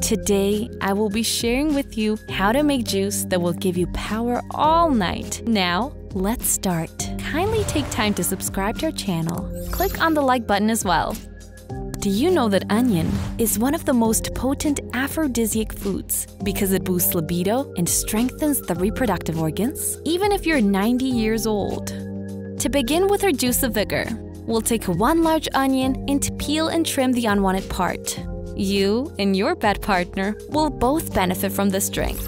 Today, I will be sharing with you how to make juice that will give you power all night. Now, let's start. Kindly take time to subscribe to our channel. Click on the like button as well. Do you know that onion is one of the most potent aphrodisiac foods because it boosts libido and strengthens the reproductive organs, even if you're 90 years old? To begin with our juice of vigor, we'll take one large onion and peel and trim the unwanted part. You and your bed partner will both benefit from this drink.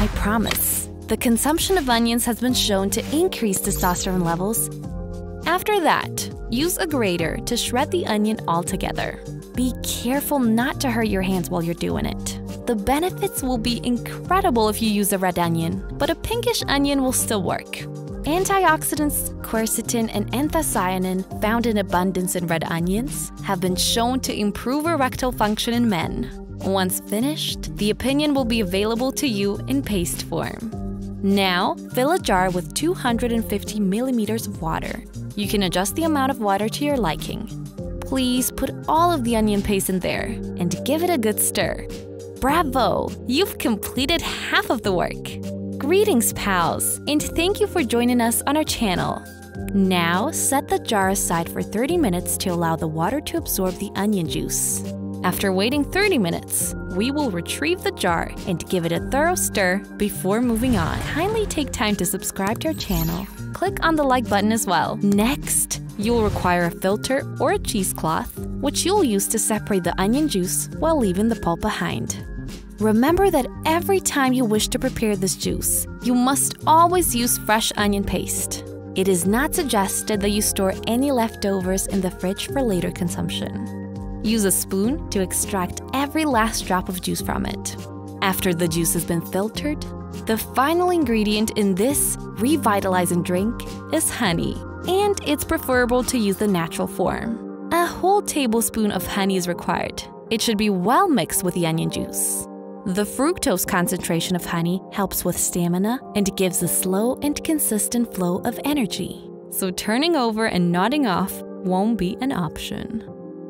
I promise. The consumption of onions has been shown to increase testosterone levels. After that, use a grater to shred the onion altogether. Be careful not to hurt your hands while you're doing it. The benefits will be incredible if you use a red onion, but a pinkish onion will still work. Antioxidants, quercetin, and anthocyanin found in abundance in red onions have been shown to improve erectile function in men. Once finished, the opinion will be available to you in paste form. Now, fill a jar with 250 milliliters of water. You can adjust the amount of water to your liking. Please put all of the onion paste in there and give it a good stir. Bravo! You've completed half of the work. Greetings, pals, and thank you for joining us on our channel. Now, set the jar aside for 30 minutes to allow the water to absorb the onion juice. After waiting 30 minutes, we will retrieve the jar and give it a thorough stir before moving on. Kindly take time to subscribe to our channel. Click on the like button as well. Next, you'll require a filter or a cheesecloth, which you'll use to separate the onion juice while leaving the pulp behind. Remember that every time you wish to prepare this juice, you must always use fresh onion paste. It is not suggested that you store any leftovers in the fridge for later consumption. Use a spoon to extract every last drop of juice from it. After the juice has been filtered, the final ingredient in this revitalizing drink is honey, and it's preferable to use the natural form. A whole tablespoon of honey is required. It should be well mixed with the onion juice. The fructose concentration of honey helps with stamina and gives a slow and consistent flow of energy. So turning over and nodding off won't be an option.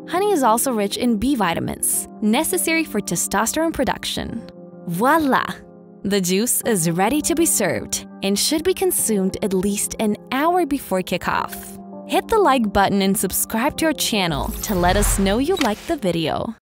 Honey is also rich in B vitamins, necessary for testosterone production. Voila! The juice is ready to be served and should be consumed at least an hour before kickoff. Hit the like button and subscribe to our channel to let us know you liked the video.